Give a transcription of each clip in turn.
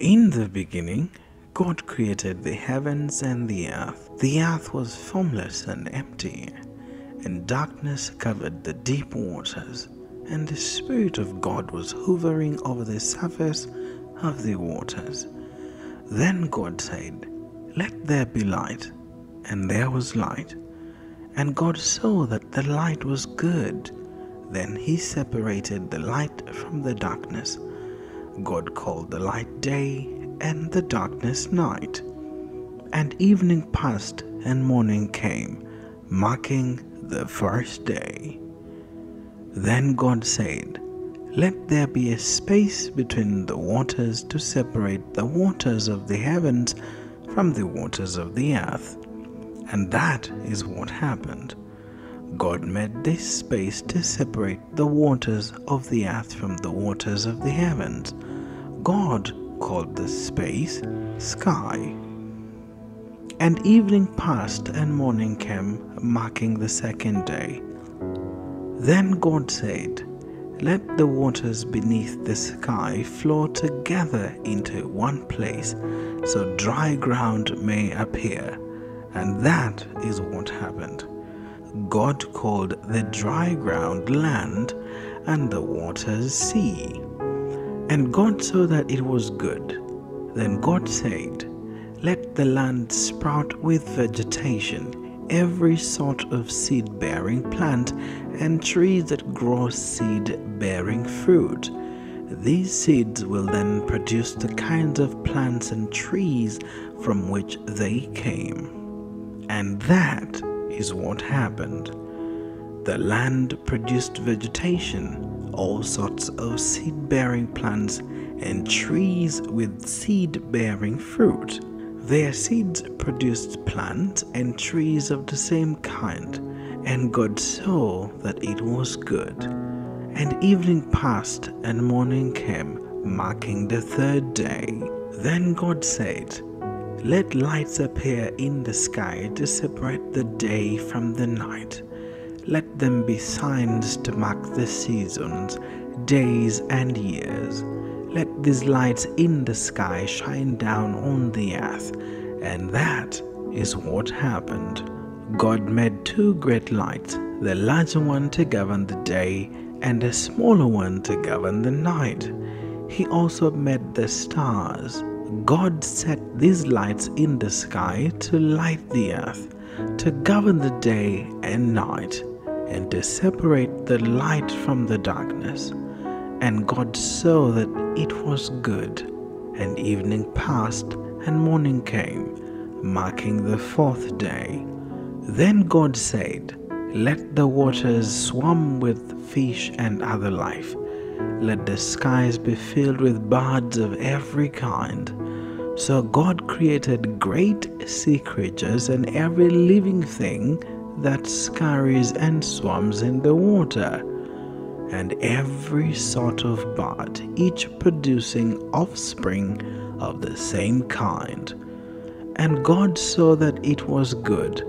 In the beginning, God created the heavens and the earth. The earth was formless and empty, and darkness covered the deep waters, and the Spirit of God was hovering over the surface of the waters. Then God said, Let there be light, and there was light. And God saw that the light was good. Then he separated the light from the darkness. God called the light day and the darkness night. And evening passed and morning came, marking the first day. Then God said, Let there be a space between the waters to separate the waters of the heavens from the waters of the earth. And that is what happened. God made this space to separate the waters of the earth from the waters of the heavens. God called the space sky. And evening passed and morning came, marking the second day. Then God said, Let the waters beneath the sky flow together into one place, so dry ground may appear. And that is what happened. God called the dry ground land and the waters sea. And God saw that it was good. Then God said, Let the land sprout with vegetation, every sort of seed bearing plant, and trees that grow seed bearing fruit. These seeds will then produce the kinds of plants and trees from which they came. And that is what happened. The land produced vegetation all sorts of seed bearing plants and trees with seed bearing fruit. Their seeds produced plants and trees of the same kind, and God saw that it was good. And evening passed and morning came, marking the third day. Then God said, Let lights appear in the sky to separate the day from the night let them be signs to mark the seasons, days, and years. Let these lights in the sky shine down on the earth. And that is what happened. God made two great lights, the larger one to govern the day, and the smaller one to govern the night. He also made the stars. God set these lights in the sky to light the earth, to govern the day and night and to separate the light from the darkness. And God saw that it was good. And evening passed, and morning came, marking the fourth day. Then God said, Let the waters swarm with fish and other life. Let the skies be filled with birds of every kind. So God created great sea creatures and every living thing that scurries and swims in the water, and every sort of bird, each producing offspring of the same kind. And God saw that it was good.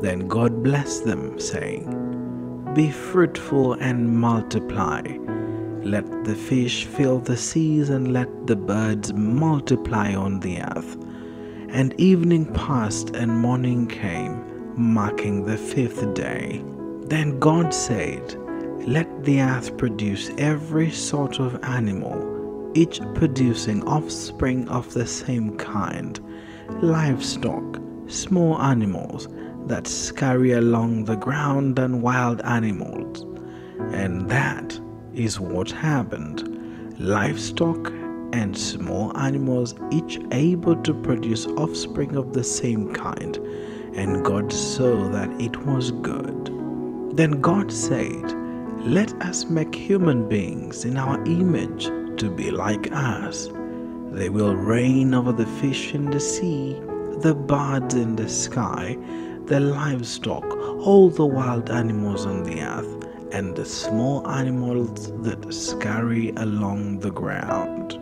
Then God blessed them, saying, Be fruitful and multiply. Let the fish fill the seas, and let the birds multiply on the earth. And evening passed, and morning came marking the fifth day. Then God said, Let the earth produce every sort of animal, each producing offspring of the same kind, livestock, small animals that scurry along the ground, and wild animals. And that is what happened. Livestock and small animals, each able to produce offspring of the same kind and God saw that it was good. Then God said, Let us make human beings in our image to be like us. They will reign over the fish in the sea, the birds in the sky, the livestock, all the wild animals on the earth, and the small animals that scurry along the ground.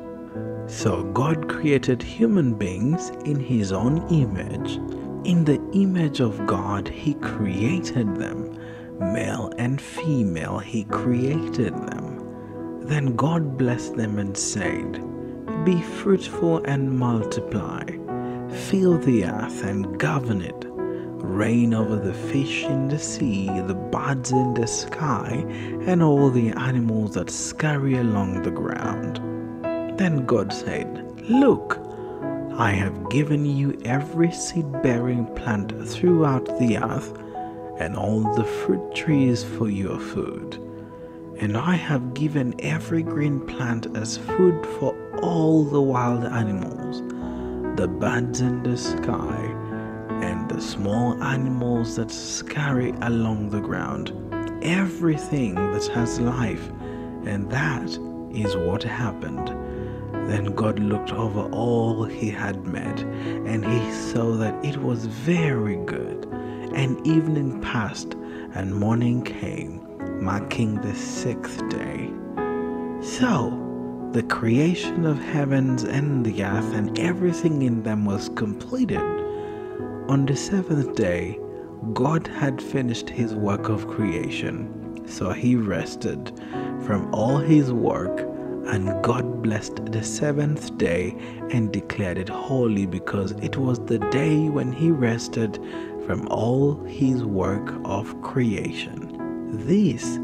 So God created human beings in His own image. In the image of God, He created them. Male and female, He created them. Then God blessed them and said, Be fruitful and multiply, fill the earth and govern it. Reign over the fish in the sea, the birds in the sky, and all the animals that scurry along the ground. Then God said, Look, I have given you every seed bearing plant throughout the earth, and all the fruit trees for your food. And I have given every green plant as food for all the wild animals, the birds in the sky, small animals that scurry along the ground, everything that has life. And that is what happened. Then God looked over all he had made, and he saw that it was very good. And evening passed, and morning came, marking the sixth day. So, the creation of heavens and the earth and everything in them was completed. On the seventh day, God had finished his work of creation, so he rested from all his work, and God blessed the seventh day and declared it holy because it was the day when he rested from all his work of creation. This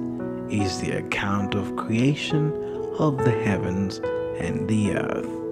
is the account of creation of the heavens and the earth.